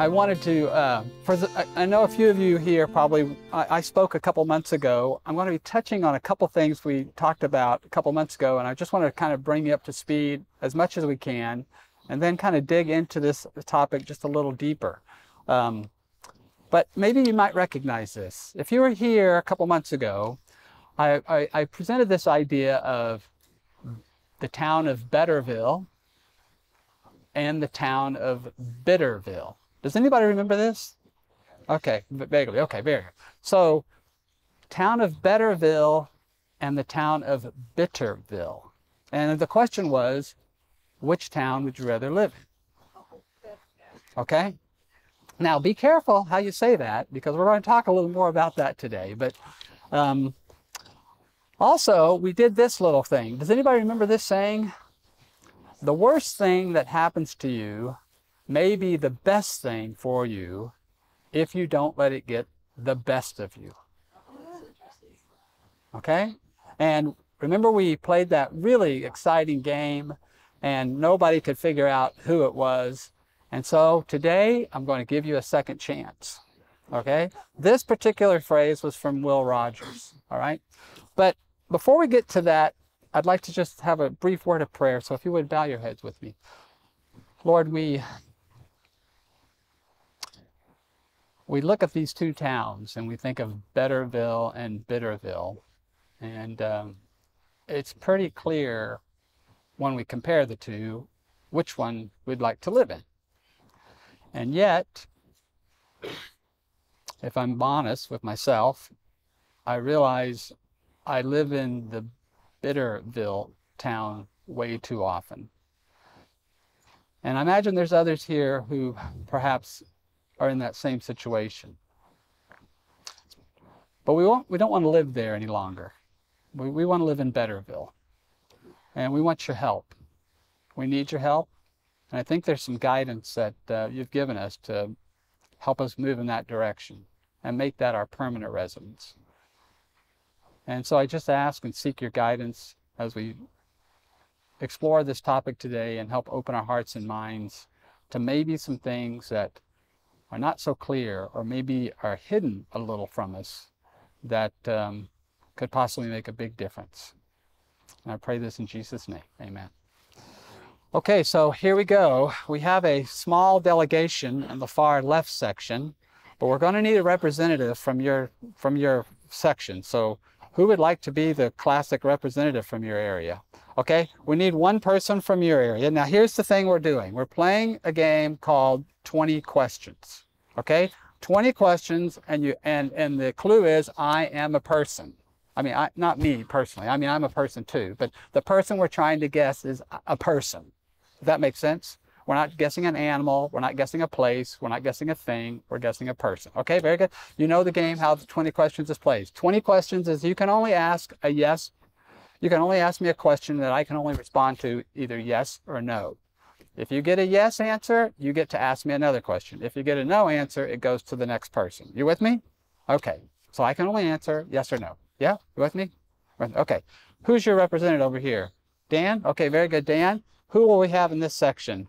I wanted to, uh, for the, I know a few of you here probably, I, I, spoke a couple months ago. I'm going to be touching on a couple things we talked about a couple months ago, and I just want to kind of bring you up to speed as much as we can, and then kind of dig into this topic just a little deeper. Um, but maybe you might recognize this. If you were here a couple months ago, I, I, I presented this idea of the town of Betterville and the town of Bitterville. Does anybody remember this? Okay, vaguely. Okay, very good. So, town of Betterville and the town of Bitterville. And the question was, which town would you rather live in? Okay? Now, be careful how you say that because we're going to talk a little more about that today. But um, also, we did this little thing. Does anybody remember this saying? The worst thing that happens to you may be the best thing for you if you don't let it get the best of you. Okay? And remember we played that really exciting game and nobody could figure out who it was. And so today I'm going to give you a second chance. Okay? This particular phrase was from Will Rogers. All right? But before we get to that, I'd like to just have a brief word of prayer. So if you would bow your heads with me. Lord, we we look at these two towns and we think of Betterville and Bitterville, and um, it's pretty clear when we compare the two which one we'd like to live in. And yet, if I'm honest with myself, I realize I live in the Bitterville town way too often. And I imagine there's others here who perhaps are in that same situation. But we, won't, we don't want to live there any longer. We, we want to live in Betterville. And we want your help. We need your help. And I think there's some guidance that uh, you've given us to help us move in that direction and make that our permanent residence. And so I just ask and seek your guidance as we explore this topic today and help open our hearts and minds to maybe some things that are not so clear or maybe are hidden a little from us that um, could possibly make a big difference. And I pray this in Jesus' name. Amen. Okay, so here we go. We have a small delegation in the far left section, but we're going to need a representative from your from your section. So who would like to be the classic representative from your area? Okay, we need one person from your area. Now here's the thing we're doing. We're playing a game called 20 questions. Okay, 20 questions and you and and the clue is I am a person. I mean, I, not me personally. I mean, I'm a person too, but the person we're trying to guess is a person. Does that make sense? We're not guessing an animal. We're not guessing a place. We're not guessing a thing. We're guessing a person. Okay, very good. You know the game, how the 20 questions is played. 20 questions is you can only ask a yes. You can only ask me a question that I can only respond to either yes or no. If you get a yes answer, you get to ask me another question. If you get a no answer, it goes to the next person. You with me? Okay. So I can only answer yes or no. Yeah? You with me? Okay. Who's your representative over here? Dan? Okay, very good. Dan, who will we have in this section?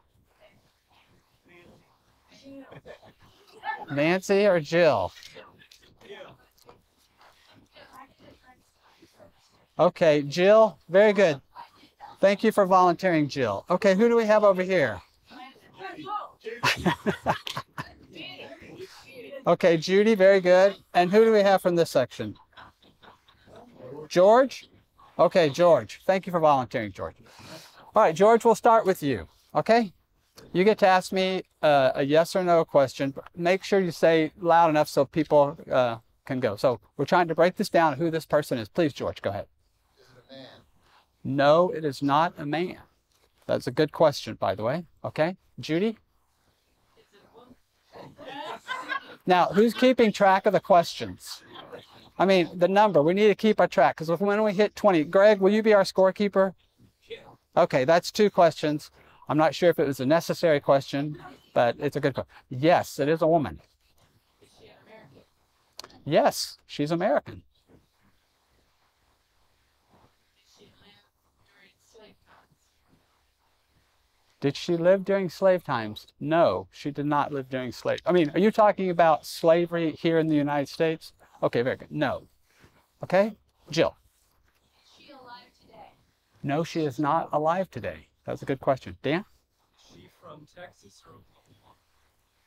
Nancy or Jill? Okay, Jill, very good. Thank you for volunteering, Jill. Okay, who do we have over here? okay, Judy, very good. And who do we have from this section? George? Okay, George. Thank you for volunteering, George. All right, George, we'll start with you. Okay? You get to ask me uh, a yes or no question. Make sure you say loud enough so people uh, can go. So we're trying to break this down who this person is. Please, George, go ahead. No, it is not a man. That's a good question, by the way. Okay, Judy? Now, who's keeping track of the questions? I mean, the number. We need to keep our track because when we hit 20, Greg, will you be our scorekeeper? Okay, that's two questions. I'm not sure if it was a necessary question, but it's a good question. Yes, it is a woman. Yes, she's American. Did she live during slave times? No, she did not live during slave. I mean, are you talking about slavery here in the United States? Okay, very good. No. Okay, Jill. Is she alive today? No, she is not alive today. That's a good question. Dan? Is she from Texas or Oklahoma?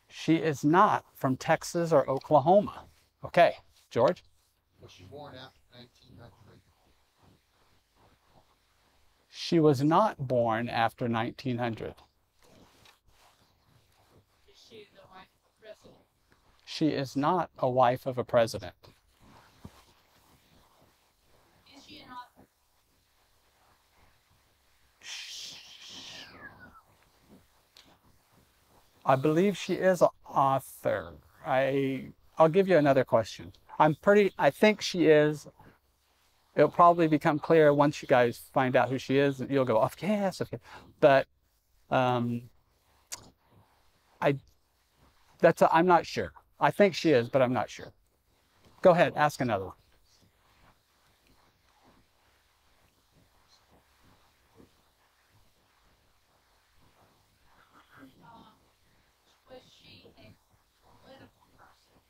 She is not from Texas or Oklahoma. Okay, George? Was she born after She was not born after 1900. Is she the wife of the president? She is not a wife of a president. Is she an author? I believe she is an author. I I'll give you another question. I'm pretty I think she is. It'll probably become clear once you guys find out who she is and you'll go, oh yes, okay. But um I that's i I'm not sure. I think she is, but I'm not sure. Go ahead, ask another one. Um, was she a political person?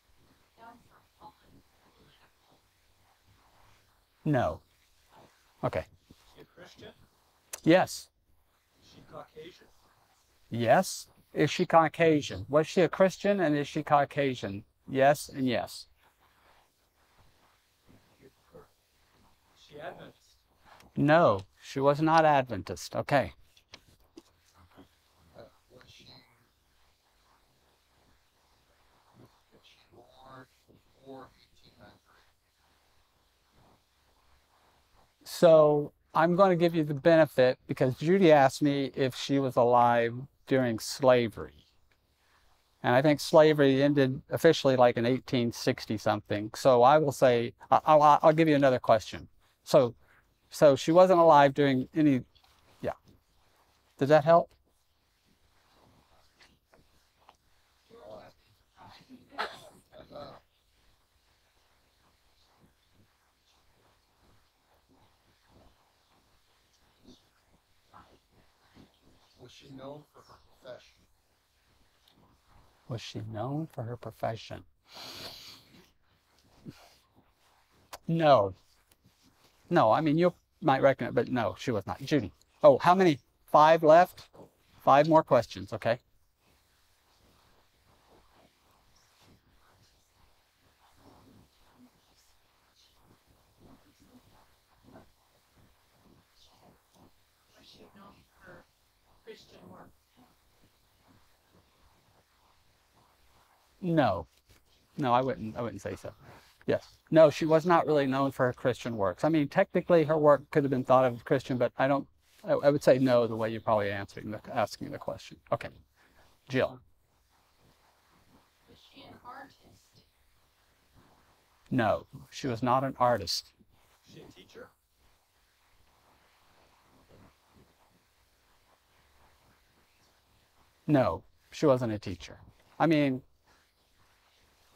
Known for following political. No. Okay. Is she a Christian? Yes. Is she Caucasian? Yes. Is she Caucasian? Was she a Christian and is she Caucasian? Yes and yes. She Adventist? No, she was not Adventist. Okay. Uh, was she, was she born before 1800? So I'm going to give you the benefit because Judy asked me if she was alive during slavery. And I think slavery ended officially like in 1860 something. So I will say, I'll, I'll give you another question. So, so she wasn't alive during any, yeah. Does that help? Uh, was she known for her profession? Was she known for her profession? No. No, I mean, you might reckon it, but no, she was not. Judy. Oh, how many? Five left? Five more questions, okay? Christian work? No. No, I wouldn't I wouldn't say so. Yes. No, she was not really known for her Christian works. I mean, technically her work could have been thought of as Christian, but I don't I, I would say no the way you're probably answering the asking the question. Okay. Jill. Was she an artist? No, she was not an artist. Is she a teacher? No, she wasn't a teacher. I mean,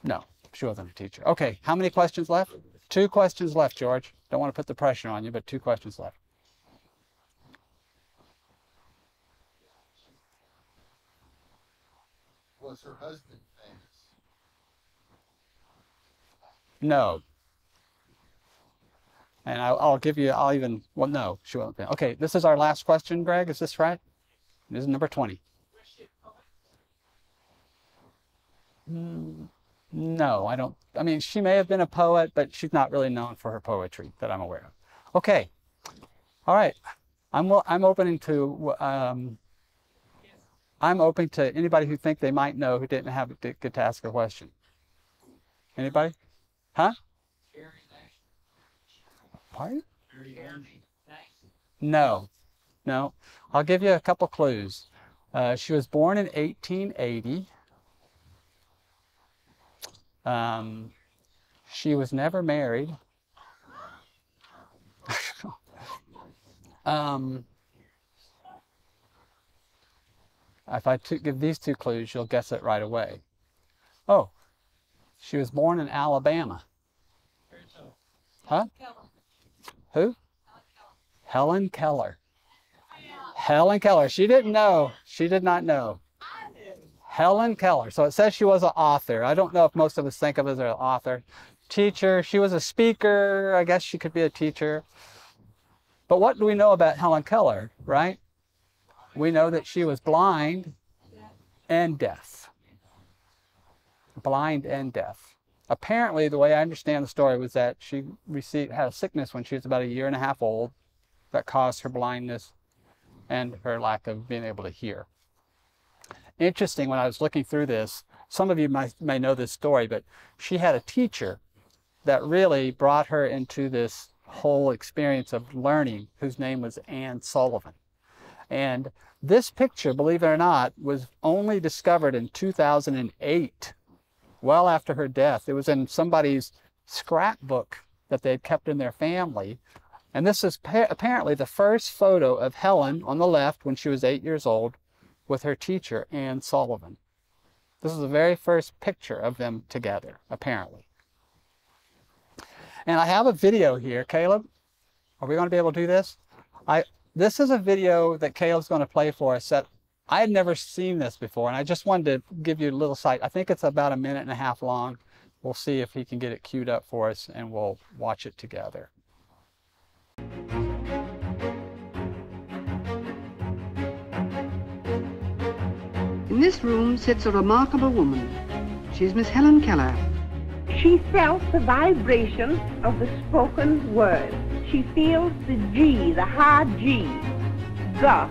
no, she wasn't a teacher. Okay, how many questions left? Two questions left, George. Don't want to put the pressure on you, but two questions left. Was her husband famous? No. And I'll, I'll give you, I'll even, well, no, she wasn't. famous. Okay, this is our last question, Greg. Is this right? This is number 20. Was she a poet? Mm, No, I don't. I mean, she may have been a poet, but she's not really known for her poetry that I'm aware of. Okay. All right. I'm I'm opening to um, I'm open to anybody who think they might know who didn't have get to ask a question. Anybody? Huh? Pardon? No, no. I'll give you a couple clues. Uh, she was born in 1880. Um, she was never married. um, if I give these two clues, you'll guess it right away. Oh, she was born in Alabama. Huh? Who? Helen Keller. Helen Keller. She didn't know. She did not know. Helen Keller. So it says she was an author. I don't know if most of us think of her as an author. Teacher. She was a speaker. I guess she could be a teacher. But what do we know about Helen Keller, right? We know that she was blind and deaf. Blind and deaf. Apparently, the way I understand the story was that she received had a sickness when she was about a year and a half old that caused her blindness and her lack of being able to hear. Interesting, when I was looking through this, some of you might, may know this story, but she had a teacher that really brought her into this whole experience of learning, whose name was Anne Sullivan. And this picture, believe it or not, was only discovered in 2008, well after her death. It was in somebody's scrapbook that they had kept in their family. And this is pa- apparently the first photo of Helen on the left when she was eight years old with her teacher, Anne Sullivan. This is the very first picture of them together, apparently. And I have a video here. Caleb, are we going to be able to do this? I This is a video that Caleb's going to play for us that I had never seen this before, and I just wanted to give you a little sight. I think it's about a minute and a half long. We'll see if he can get it queued up for us, and we'll watch it together. In this room sits a remarkable woman. She's Miss Helen Keller. She felt the vibration of the spoken word. She feels the G, the hard G. The.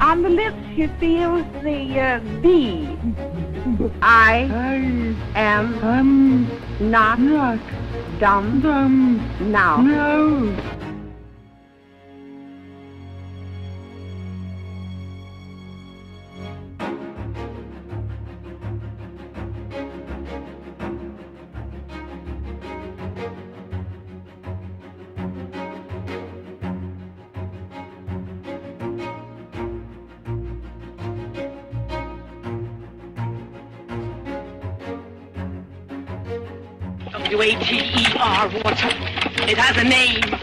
On the lips, she feels the uh, B. I am not, dumb, dumb now. W-A-T-E-R, water. It has a name.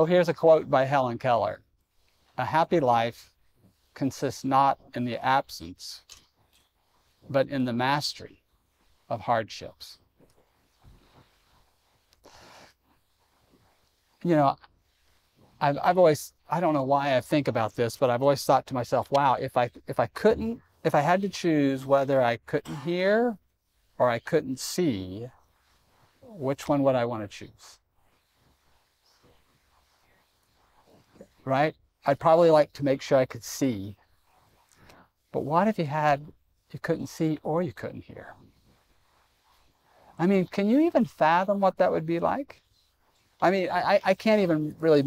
So here's a quote by Helen Keller A happy life consists not in the absence, but in the mastery of hardships. You know, I've, I've always, I don't know why I think about this, but I've always thought to myself, wow, if I, if I couldn't, if I had to choose whether I couldn't hear or I couldn't see, which one would I want to choose? Right? I'd probably like to make sure I could see. But what if you had, you couldn't see or you couldn't hear? I mean, can you even fathom what that would be like? I mean, I, I can't even really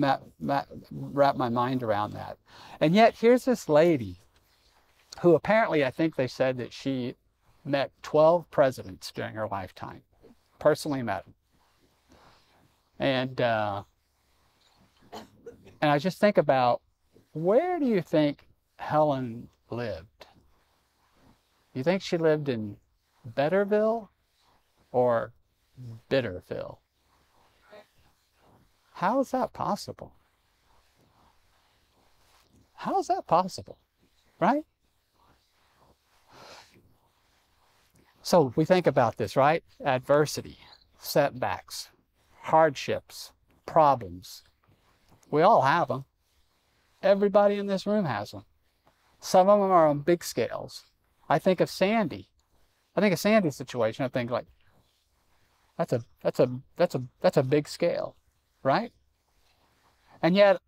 wrap my mind around that. And yet, here's this lady who apparently, I think they said that she met 12 presidents during her lifetime, personally met them. And, uh, and I just think about where do you think Helen lived? You think she lived in Betterville or Bitterville? How is that possible? How is that possible? Right? So we think about this, right? Adversity, setbacks, hardships, problems. We all have them. Everybody in this room has them. Some of them are on big scales. I think of Sandy. I think of Sandy's situation. I think like, that's a that's a that's a that's a big scale, right? And yet,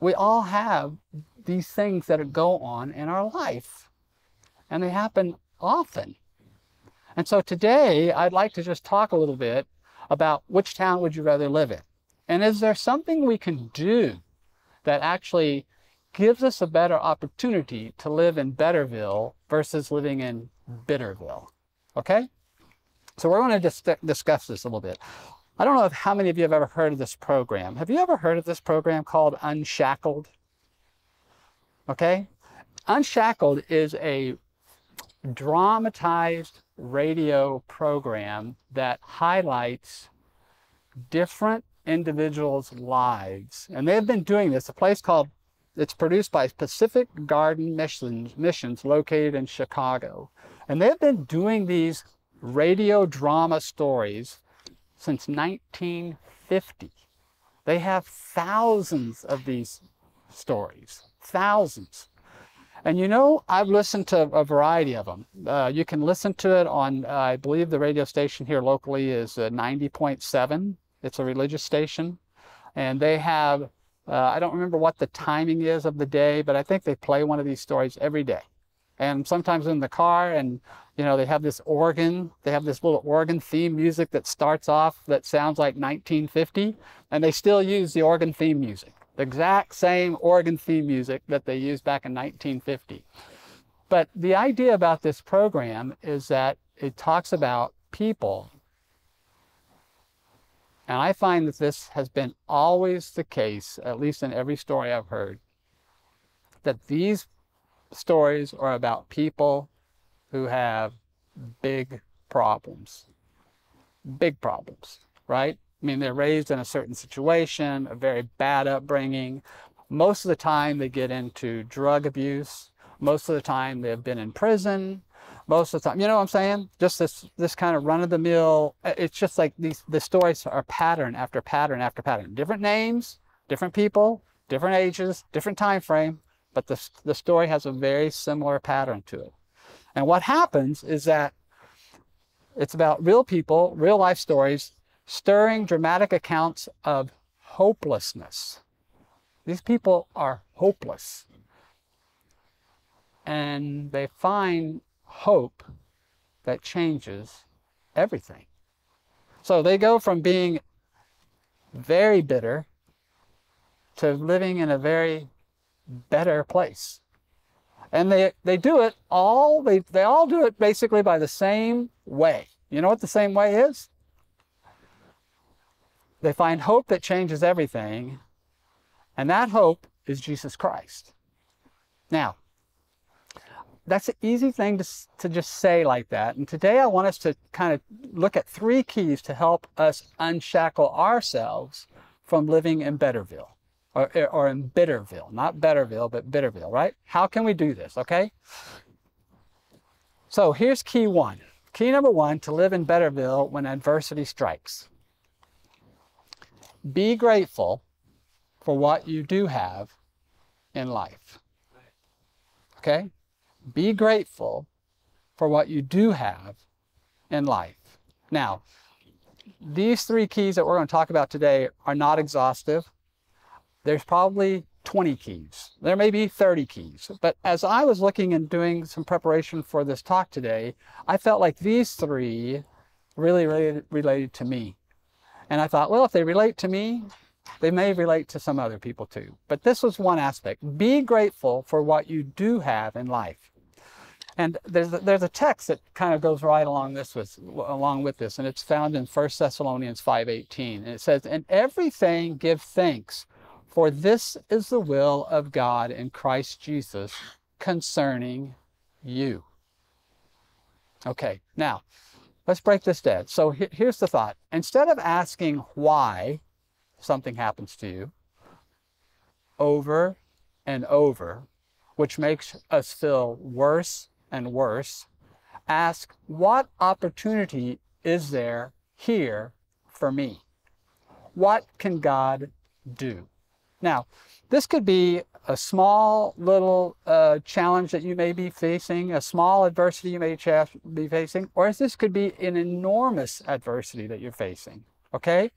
we all have these things that go on in our life. And they happen often. And so today, I'd like to just talk a little bit about which town would you rather live in? And is there something we can do that actually gives us a better opportunity to live in Betterville versus living in Bitterville? Okay? So we're going to dis- discuss this a little bit. I don't know if how many of you have ever heard of this program. Have you ever heard of this program called Unshackled? Okay? Unshackled is a dramatized radio program that highlights different individuals' lives. And they've been doing this. A place called, it's produced by Pacific Garden Missions, Missions located in Chicago. And they've been doing these radio drama stories since 1950. They have thousands of these stories, thousands. And you know, I've listened to a variety of them. Uh, you can listen to it on, uh, I believe the radio station here locally is uh, 90.7. It's a religious station. And they have, uh, I don't remember what the timing is of the day, but I think they play one of these stories every day. And sometimes in the car, and you know, they have this organ, they have this little organ theme music that starts off that sounds like 1950, and they still use the organ theme music the exact same organ theme music that they used back in 1950. But the idea about this program is that it talks about people. And I find that this has been always the case, at least in every story I've heard, that these stories are about people who have big problems. Big problems, right? I mean, they're raised in a certain situation, a very bad upbringing. Most of the time, they get into drug abuse. Most of the time, they've been in prison. Most of the time, you know what I'm saying? Just this this kind of run of the mill. Eh, it's just like these the stories are pattern after pattern after pattern. Different names, different people, different ages, different time frame, but the the story has a very similar pattern to it. And what happens is that it's about real people, real life stories stirring dramatic accounts of hopelessness. These people are hopeless. And they find hope that changes everything. So they go from being very bitter to living in a very better place. And they, they do it all, they, they all do it basically by the same way. You know what the same way is? They find hope that changes everything, and that hope is Jesus Christ. Now, that's an easy thing to, to just say like that. And today I want us to kind of look at three keys to help us unshackle ourselves from living in Betterville or, er, or in Bitterville, not Betterville, but Bitterville, right? How can we do this, okay? So here's key one. Key number one to live in Betterville when adversity strikes. Be grateful for what you do have in life. Okay? Be grateful for what you do have in life. Now, these three keys that we're going to talk about today are not exhaustive. There's probably 20 keys. There may be 30 keys. But as I was looking and doing some preparation for this talk today, I felt like these three really, really related to me. And I thought, well, if they relate to me, they may relate to some other people too. But this was one aspect. Be grateful for what you do have in life. And there's a, there's a text that kind of goes right along this with along with this, and it's found in 1 Thessalonians 5:18. And it says, "In everything give thanks, for this is the will of God in Christ Jesus concerning you." Okay, now Let's break this down. So here's the thought. Instead of asking why something happens to you over and over, which makes us feel worse and worse, ask what opportunity is there here for me? What can God do? Now, this could be a small little uh, challenge that you may be facing, a small adversity you may be facing, or this could be an enormous adversity that you're facing. Okay?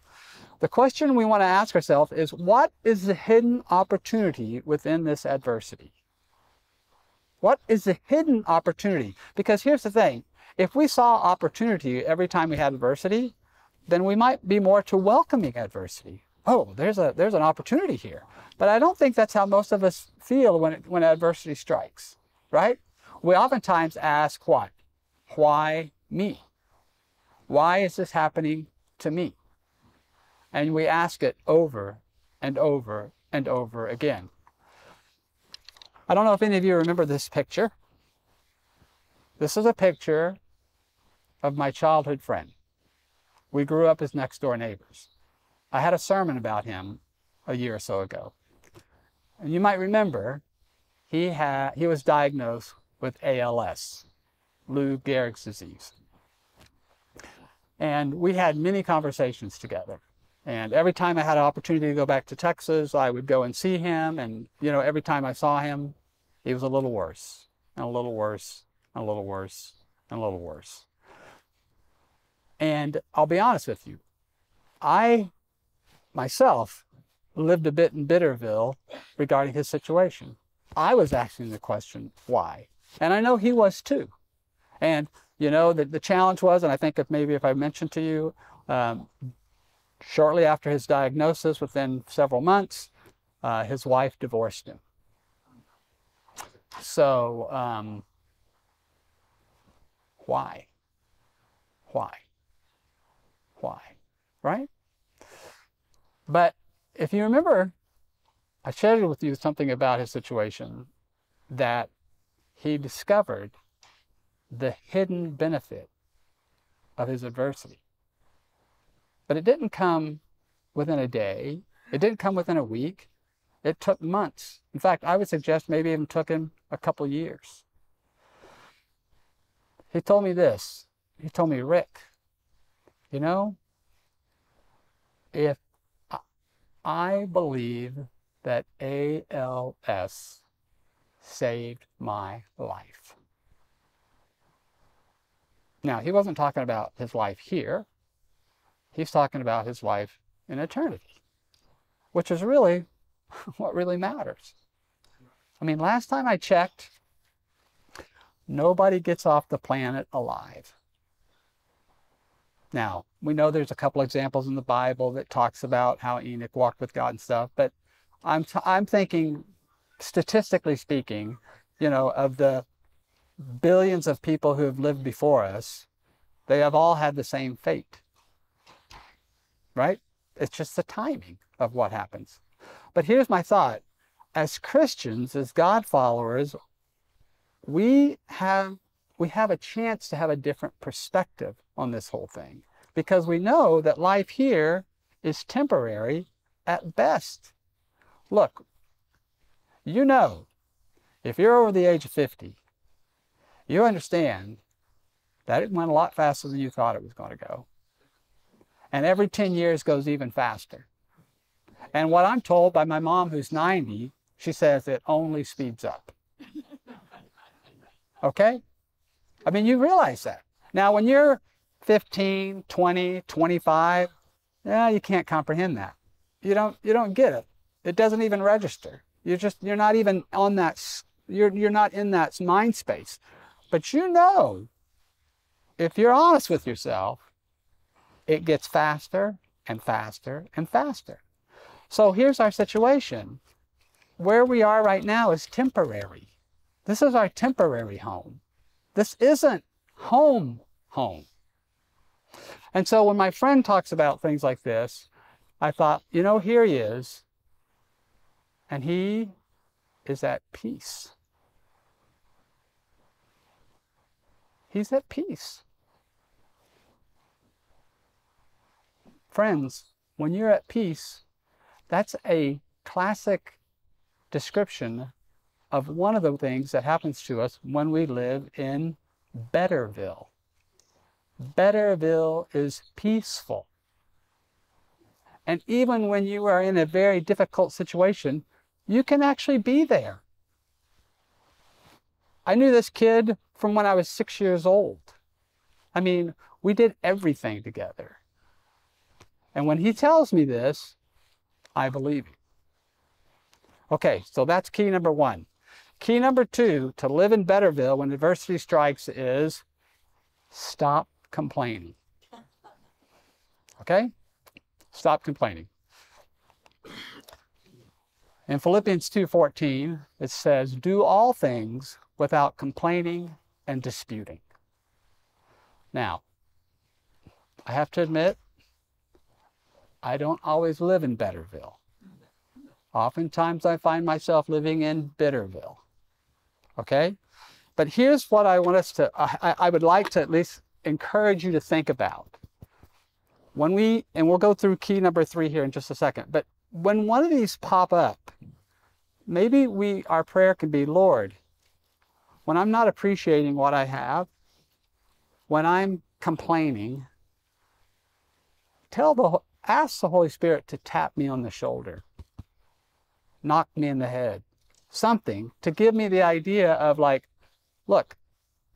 The question we want to ask ourselves is what is the hidden opportunity within this adversity? What is the hidden opportunity? Because here's the thing if we saw opportunity every time we had adversity, then we might be more to welcoming adversity. Oh, there's a there's an opportunity here. But I don't think that's how most of us feel when it, when adversity strikes, right? We oftentimes ask what? Why me? Why is this happening to me? And we ask it over and over and over again. I don't know if any of you remember this picture. This is a picture of my childhood friend. We grew up as next door neighbors. I had a sermon about him a year or so ago. And you might remember he had he was diagnosed with ALS, Lou Gehrig's disease. And we had many conversations together. And every time I had an opportunity to go back to Texas, I would go and see him. And, you know, every time I saw him, he was a little worse, and a little worse, and a little worse, and a little worse. And I'll be honest with you, I myself lived a bit in Bitterville regarding his situation. I was asking the question, why? And I know he was too. And, you know, the, the challenge was, and I think if maybe if I mentioned to you, um, shortly after his diagnosis, within several months, uh, his wife divorced him. So, um, why? Why? Why? Right? But if you remember, I shared with you something about his situation that he discovered the hidden benefit of his adversity. But it didn't come within a day, it didn't come within a week, it took months. In fact, I would suggest maybe even took him a couple years. He told me this. He told me, Rick, you know, if I believe that ALS saved my life. Now, he wasn't talking about his life here. He's talking about his life in eternity, which is really what really matters. I mean, last time I checked, nobody gets off the planet alive. Now, we know there's a couple examples in the Bible that talks about how Enoch walked with God and stuff, but I'm, t- I'm thinking, statistically speaking, you know, of the billions of people who have lived before us, they have all had the same fate. Right? It's just the timing of what happens. But here's my thought as Christians, as God followers, we have we have a chance to have a different perspective on this whole thing because we know that life here is temporary at best. Look, you know, if you're over the age of 50, you understand that it went a lot faster than you thought it was going to go. And every 10 years goes even faster. And what I'm told by my mom, who's 90, she says it only speeds up. Okay? I mean, you realize that. Now, when you're 15, 20, 25, yeah, you can't comprehend that. You don't, you don't get it. It doesn't even register. You're just, you're not even on that, you're, you're not in that mind space. But you know, if you're honest with yourself, it gets faster and faster and faster. So here's our situation. Where we are right now is temporary. This is our temporary home. This isn't home home. And so when my friend talks about things like this, I thought, you know, here he is, and he is at peace. He's at peace. Friends, when you're at peace, that's a classic description of one of the things that happens to us when we live in Betterville. Betterville is peaceful. And even when you are in a very difficult situation, you can actually be there. I knew this kid from when I was six years old. I mean, we did everything together. And when he tells me this, I believe him. Okay, so that's key number one. Key number two to live in Betterville when adversity strikes is stop complaining. Okay? Stop complaining. In Philippians 2:14, it says, "Do all things without complaining and disputing." Now, I have to admit, I don't always live in Betterville. Oftentimes I find myself living in Bitterville. Okay? But here's what I want us to, I, I would like to at least encourage you to think about. When we, and we'll go through key number three here in just a second, but when one of these pop up, maybe we, our prayer can be, Lord, when I'm not appreciating what I have, when I'm complaining, tell the, ask the Holy Spirit to tap me on the shoulder, knock me in the head, something to give me the idea of like, look,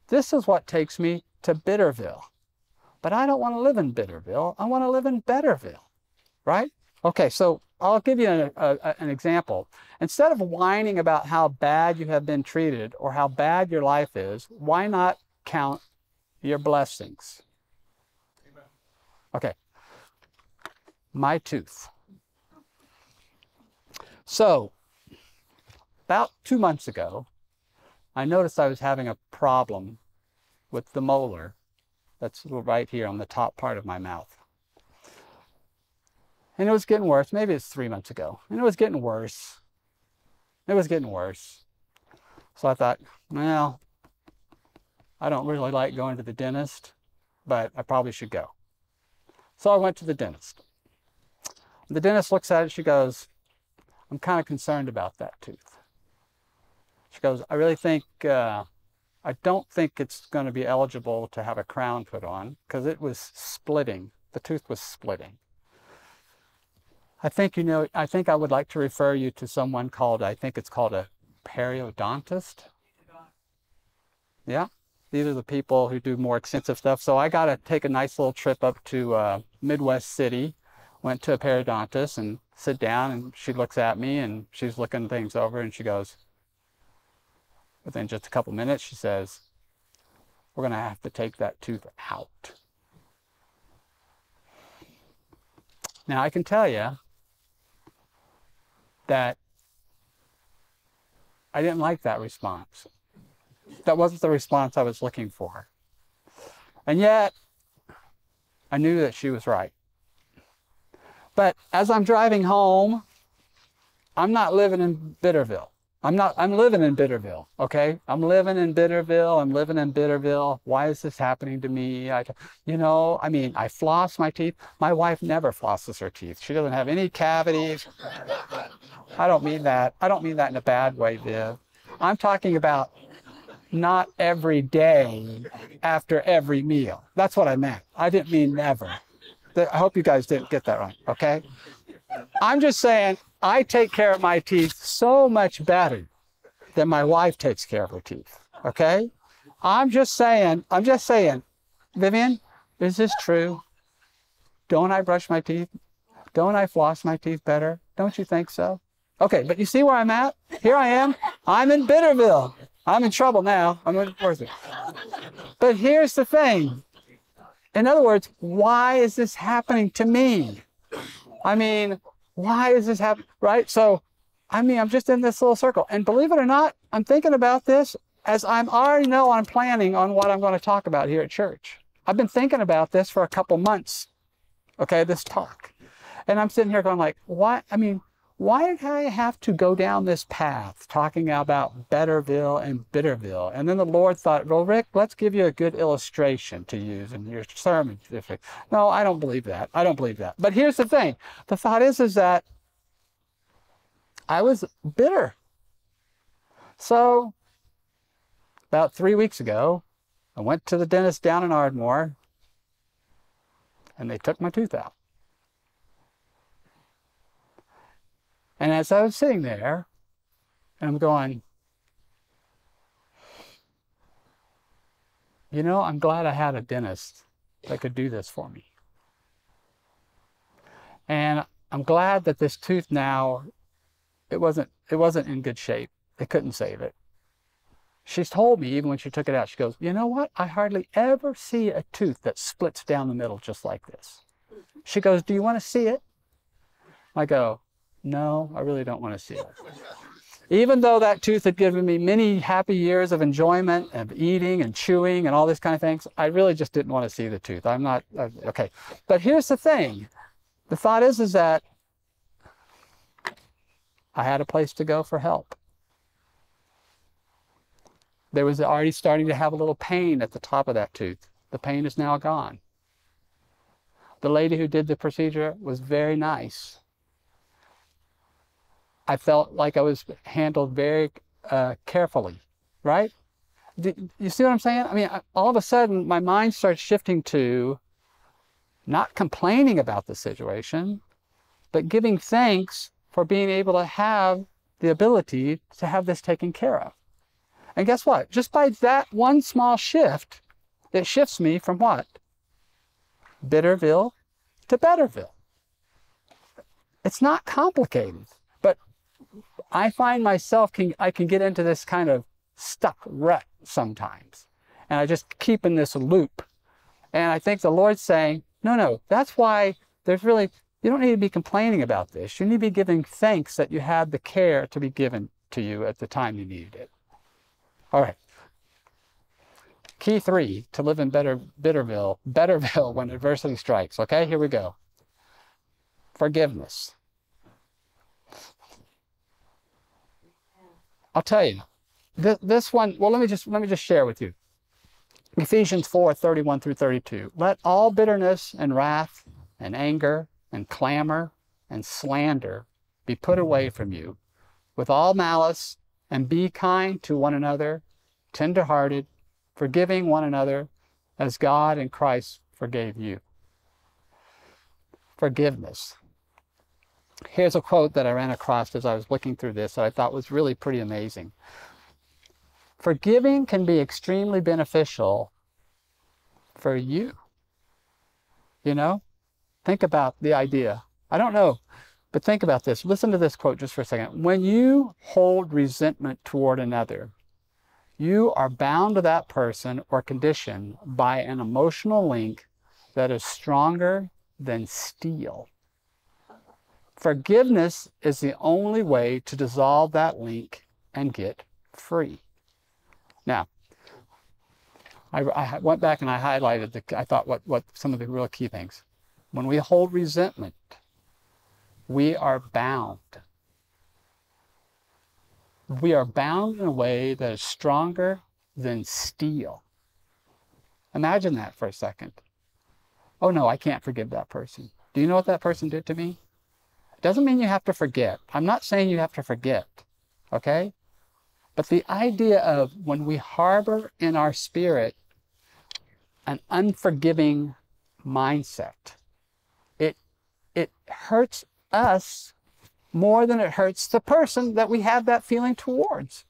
this is what takes me to Bitterville. But I don't want to live in Bitterville. I want to live in Betterville, right? Okay, so I'll give you an, a, an example. Instead of whining about how bad you have been treated or how bad your life is, why not count your blessings? Okay, my tooth. So, about two months ago, I noticed I was having a problem with the molar that's right here on the top part of my mouth. And it was getting worse. Maybe it's three months ago. And it was getting worse. It was getting worse. So I thought, well, I don't really like going to the dentist, but I probably should go. So I went to the dentist. The dentist looks at it. She goes, I'm kind of concerned about that tooth. She goes, I really think, uh, I don't think it's going to be eligible to have a crown put on because it was splitting. The tooth was splitting. I think, you know, I think I would like to refer you to someone called, I think it's called a periodontist. Yeah, these are the people who do more extensive stuff. So I got to take a nice little trip up to uh, Midwest City, went to a periodontist and sit down and she looks at me and she's looking things over and she goes, within just a couple minutes, she says, we're going to have to take that tooth out. Now I can tell you that I didn't like that response. That wasn't the response I was looking for. And yet, I knew that she was right. But as I'm driving home, I'm not living in Bitterville. I'm not, I'm living in Bitterville, okay? I'm living in Bitterville. I'm living in Bitterville. Why is this happening to me? I, you know, I mean, I floss my teeth. My wife never flosses her teeth. She doesn't have any cavities. I don't mean that. I don't mean that in a bad way, Viv. I'm talking about not every day after every meal. That's what I meant. I didn't mean never. I hope you guys didn't get that wrong, okay? I'm just saying I take care of my teeth so much better than my wife takes care of her teeth. Okay? I'm just saying, I'm just saying, Vivian, is this true? Don't I brush my teeth? Don't I floss my teeth better? Don't you think so? Okay, but you see where I'm at? Here I am. I'm in Bitterville. I'm in trouble now. I'm in it. But here's the thing. In other words, why is this happening to me? I mean, why is this happening? Right? So, I mean, I'm just in this little circle. And believe it or not, I'm thinking about this as I'm already know I'm planning on what I'm going to talk about here at church. I've been thinking about this for a couple months. Okay, this talk. And I'm sitting here going like, what? I mean, why did I have to go down this path talking about Betterville and Bitterville? And then the Lord thought, well, Rick, let's give you a good illustration to use in your sermon. No, I don't believe that. I don't believe that. But here's the thing. The thought is, is that I was bitter. So about three weeks ago, I went to the dentist down in Ardmore and they took my tooth out. And as I was sitting there, I'm going, you know, I'm glad I had a dentist that could do this for me. And I'm glad that this tooth now it wasn't it wasn't in good shape. They couldn't save it. She's told me even when she took it out, she goes, "You know what? I hardly ever see a tooth that splits down the middle just like this." She goes, "Do you want to see it?" I go, "No, I really don't want to see it." Even though that tooth had given me many happy years of enjoyment of eating and chewing and all this kind of things, I really just didn't want to see the tooth. I'm not uh, okay. But here's the thing: the thought is, is that I had a place to go for help. There was already starting to have a little pain at the top of that tooth. The pain is now gone. The lady who did the procedure was very nice. I felt like I was handled very uh, carefully, right? You see what I'm saying? I mean, I- all of a sudden, my mind starts shifting to not complaining about the situation, but giving thanks for being able to have the ability to have this taken care of. And guess what? Just by that one small shift, it shifts me from what? Bitterville to Betterville. It's not complicated, I find myself can I can get into this kind of stuck rut sometimes. And I just keep in this loop. And I think the Lord's saying, no, no, that's why there's really you don't need to be complaining about this. You need to be giving thanks that you had the care to be given to you at the time you needed it. All right. Key three to live in better Bitterville, Betterville when adversity strikes. Okay, here we go. Forgiveness. I'll tell you. This, this one, well, let me just let me just share with you. Ephesians 4, 31 through 32. Let all bitterness and wrath and anger and clamor and slander be put away from you with all malice and be kind to one another, tenderhearted, forgiving one another as God in Christ forgave you. Forgiveness. Here's a quote that I ran across as I was looking through this that I thought was really pretty amazing. Forgiving can be extremely beneficial for you. You know? Think about the idea. I don't know, but think about this. Listen to this quote just for a second. When you hold resentment toward another, you are bound to that person or condition by an emotional link that is stronger than steel. Forgiveness is the only way to dissolve that link and get free. Now, I, I went back and I highlighted the, I thought what, what some of the real key things. When we hold resentment, we are bound. We are bound in a way that is stronger than steel. Imagine that for a second. Oh no, I can't forgive that person. Do you know what that person did to me? It doesn't mean you have to forget. I'm not saying you have to forget, okay? But the idea of when we harbor in our spirit an unforgiving mindset, it, it hurts us more than it hurts the person that we have that feeling towards.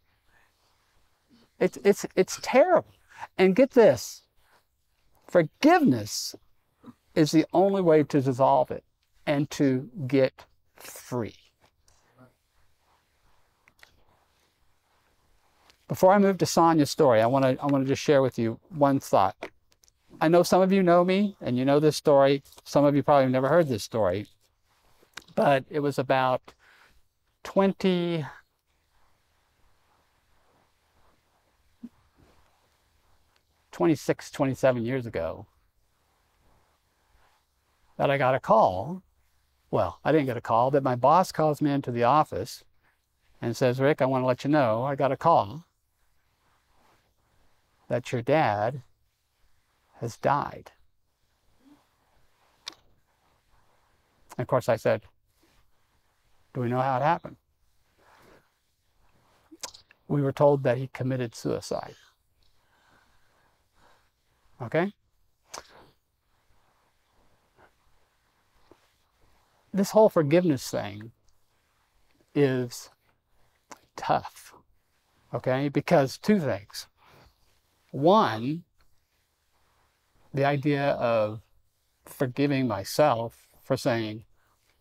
It's, it's, it's terrible. And get this forgiveness is the only way to dissolve it and to get free. Before I move to Sonia's story, I want to I want to just share with you one thought. I know some of you know me and you know this story. Some of you probably have never heard this story. But it was about 20 26, 27 years ago that I got a call. Well, I didn't get a call, but my boss calls me into the office and says, Rick, I want to let you know I got a call that your dad has died. And of course, I said, Do we know how it happened? We were told that he committed suicide. Okay? This whole forgiveness thing is tough. Okay? Because two things. One, the idea of forgiving myself for saying,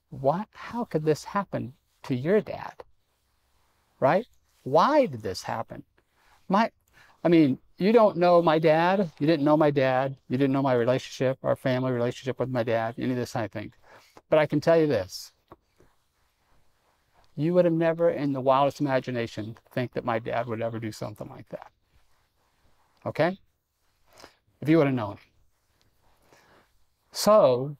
what how could this happen to your dad? Right? Why did this happen? My I mean, you don't know my dad. You didn't know my dad. You didn't know my relationship, our family relationship with my dad, any of this kind of thing. But I can tell you this. You would have never, in the wildest imagination, think that my dad would ever do something like that. Okay? If you would have known. So,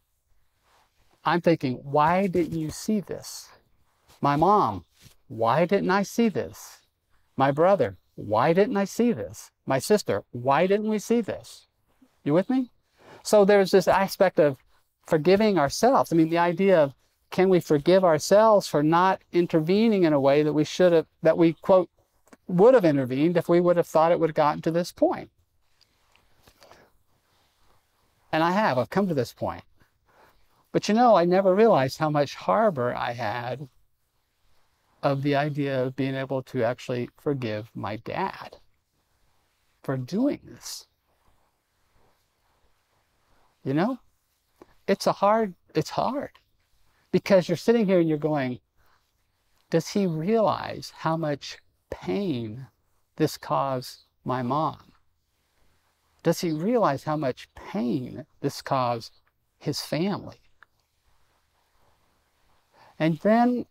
I'm thinking, why didn't you see this? My mom, why didn't I see this? My brother, why didn't I see this? My sister, why didn't we see this? You with me? So there's this aspect of forgiving ourselves. I mean, the idea of can we forgive ourselves for not intervening in a way that we should have, that we, quote, would have intervened if we would have thought it would have gotten to this point. And I have, I've come to this point. But you know, I never realized how much harbor I had of the idea of being able to actually forgive my dad for doing this. You know, it's a hard, it's hard because you're sitting here and you're going, does he realize how much pain this caused my mom? Does he realize how much pain this caused his family? And then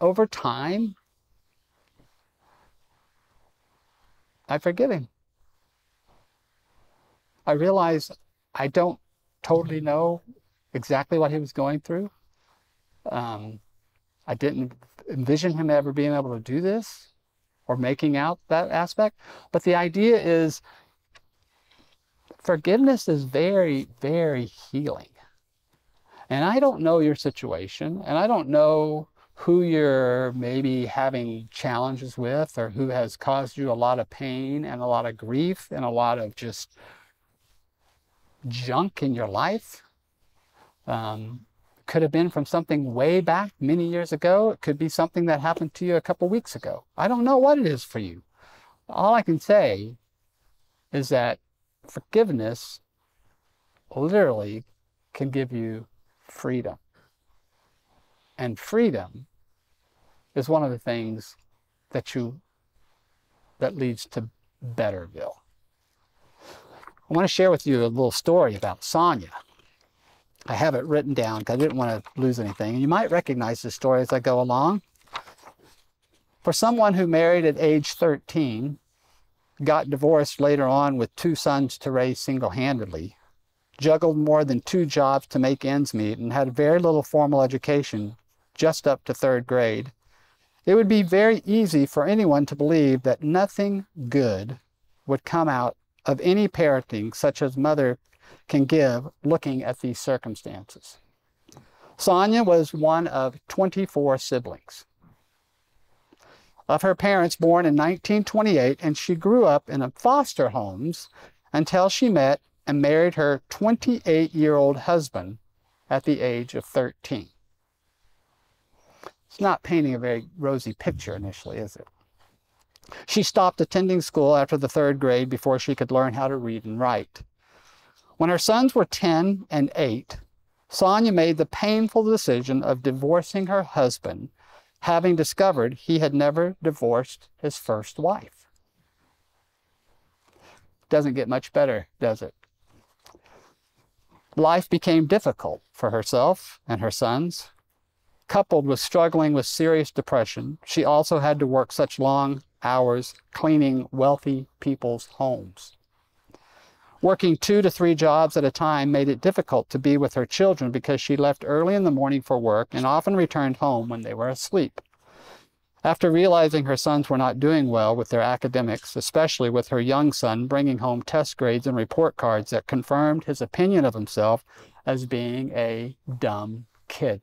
over time, I forgive him. I realize I don't totally know exactly what he was going through. Um, I didn't envision him ever being able to do this or making out that aspect. But the idea is forgiveness is very, very healing. And I don't know your situation, and I don't know who you're maybe having challenges with or who has caused you a lot of pain and a lot of grief and a lot of just junk in your life. Um, could have been from something way back many years ago. It could be something that happened to you a couple weeks ago. I don't know what it is for you. All I can say is that forgiveness literally can give you freedom. And freedom is one of the things that you that leads to betterville. I want to share with you a little story about Sonia. I have it written down because I didn't want to lose anything. And you might recognize this story as I go along. For someone who married at age 13, got divorced later on with two sons to raise single-handedly, juggled more than two jobs to make ends meet, and had very little formal education, just up to third grade, it would be very easy for anyone to believe that nothing good would come out of any parenting such as mother can give looking at these circumstances. Sonia was one of 24 siblings. Of her parents born in 1928, and she grew up in foster homes until she met and married her 28 year old husband at the age of 13. It's not painting a very rosy picture initially, is it? She stopped attending school after the third grade before she could learn how to read and write. When her sons were 10 and 8, Sonia made the painful decision of divorcing her husband, having discovered he had never divorced his first wife. Doesn't get much better, does it? Life became difficult for herself and her sons. Coupled with struggling with serious depression, she also had to work such long hours cleaning wealthy people's homes. Working two to three jobs at a time made it difficult to be with her children because she left early in the morning for work and often returned home when they were asleep. After realizing her sons were not doing well with their academics, especially with her young son bringing home test grades and report cards that confirmed his opinion of himself as being a dumb kid.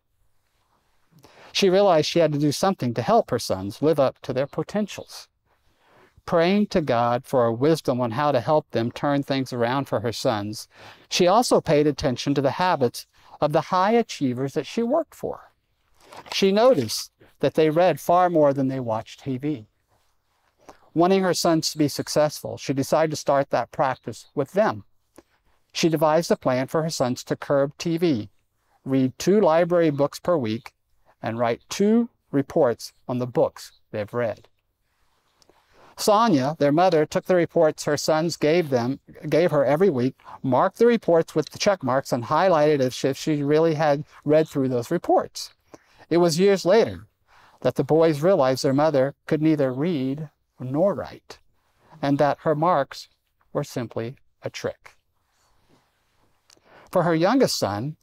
She realized she had to do something to help her sons live up to their potentials praying to God for a wisdom on how to help them turn things around for her sons, she also paid attention to the habits of the high achievers that she worked for. She noticed that they read far more than they watched TV. Wanting her sons to be successful, she decided to start that practice with them. She devised a plan for her sons to curb TV, read two library books per week, and write two reports on the books they've read. Sonia, their mother, took the reports her sons gave them, gave her every week, marked the reports with the check marks, and highlighted if if she really had read through those reports. It was years later that the boys realized their mother could neither read nor write, and that her marks were simply a trick. For her youngest son,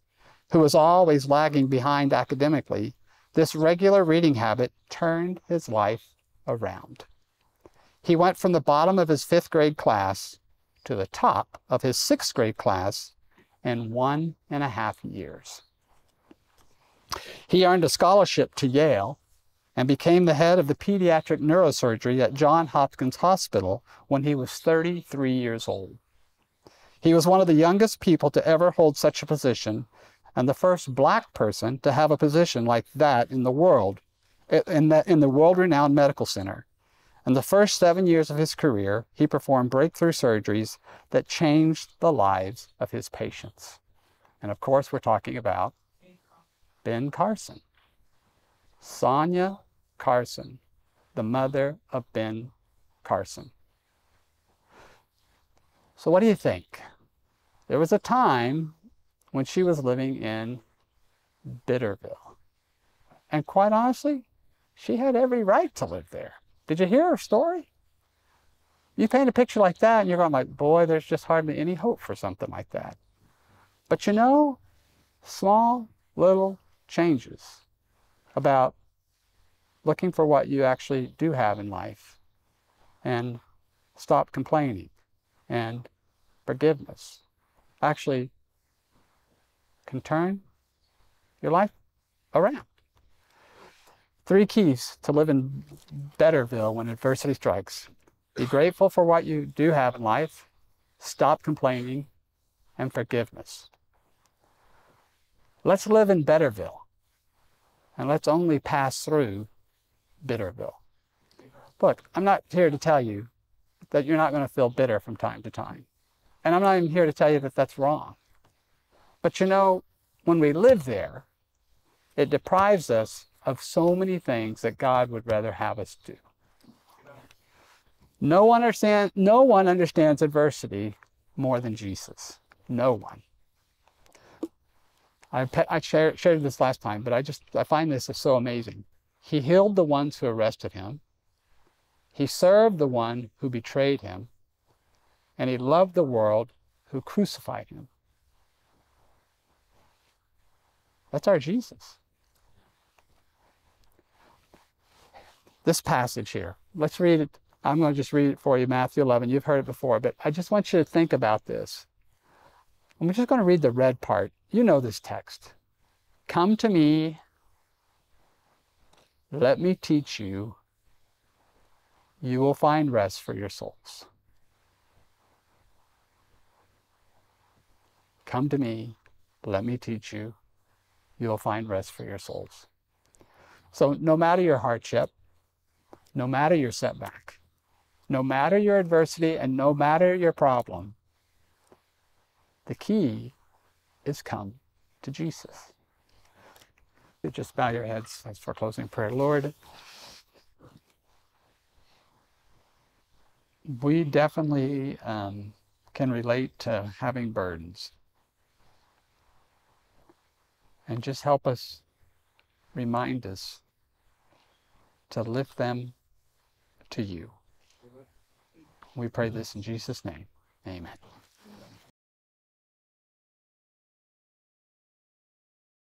who was always lagging behind academically, this regular reading habit turned his life around. He went from the bottom of his fifth grade class to the top of his sixth grade class in one and a half years. He earned a scholarship to Yale and became the head of the pediatric neurosurgery at Johns Hopkins Hospital when he was 33 years old. He was one of the youngest people to ever hold such a position and the first black person to have a position like that in the world, in the, in the world-renowned medical center. In the first seven years of his career, he performed breakthrough surgeries that changed the lives of his patients. And of course, we're talking about Ben Carson. Sonia Carson, the mother of Ben Carson. So, what do you think? There was a time when she was living in Bitterville. And quite honestly, she had every right to live there. Did you hear her story? You paint a picture like that and you're going like, boy, there's just hardly any hope for something like that. But you know, small little changes about looking for what you actually do have in life and stop complaining and forgiveness actually can turn your life around. Three keys to live in Betterville when adversity strikes. Be grateful for what you do have in life, stop complaining, and forgiveness. Let's live in Betterville, and let's only pass through Bitterville. Look, I'm not here to tell you that you're not going to feel bitter from time to time. And I'm not even here to tell you that that's wrong. But you know, when we live there, it deprives us of so many things that God would rather have us do. No one, understand, no one understands adversity more than Jesus. No one. I, I shared, shared this last time, but I just I find this is so amazing. He healed the ones who arrested him. He served the one who betrayed him. And he loved the world who crucified him. That's our Jesus. This passage here, let's read it. I'm going to just read it for you, Matthew 11. You've heard it before, but I just want you to think about this. I'm just going to read the red part. You know this text. Come to me, let me teach you. You will find rest for your souls. Come to me, let me teach you. You will find rest for your souls. So, no matter your hardship, no matter your setback, no matter your adversity, and no matter your problem, the key is come to Jesus. You just bow your heads as for closing prayer. Lord, we definitely um, can relate to having burdens. And just help us, remind us to lift them to you. We pray this in Jesus' name. Amen.